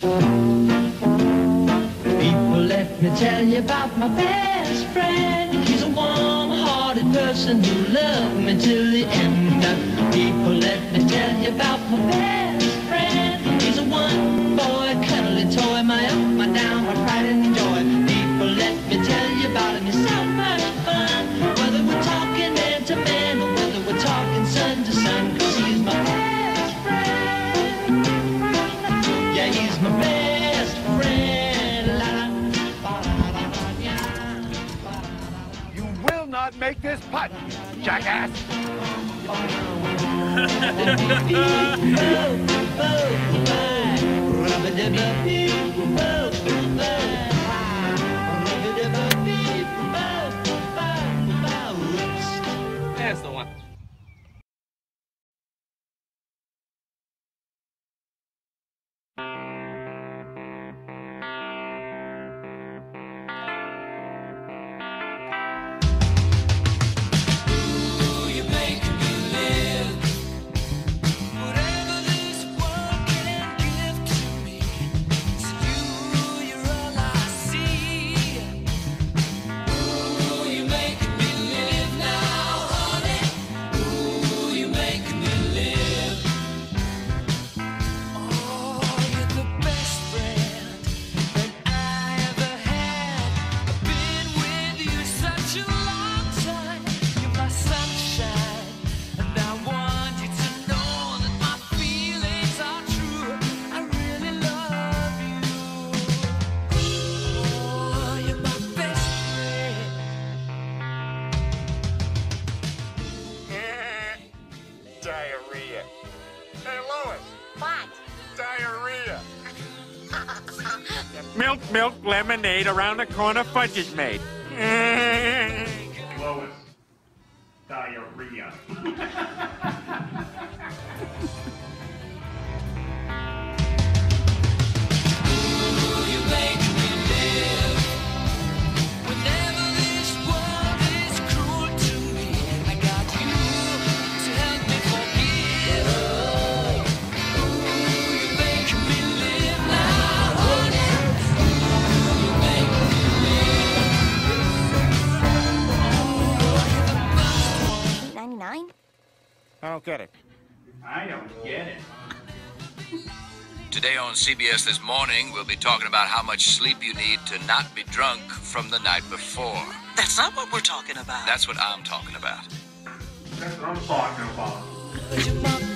People, let me tell you about my best friend. He's a warm-hearted person who loved me till the end. People, let me tell you about my best friend. He's a one-boy cuddly toy, my make this putt, jackass. Diarrhea. Hey, Lois. What? Diarrhea. milk, milk, lemonade. Around the corner, fudge is made. Lois. Diarrhea. I don't get it. I don't get it. Today on CBS This Morning, we'll be talking about how much sleep you need to not be drunk from the night before. That's not what we're talking about. That's what I'm talking about. That's what I'm talking about.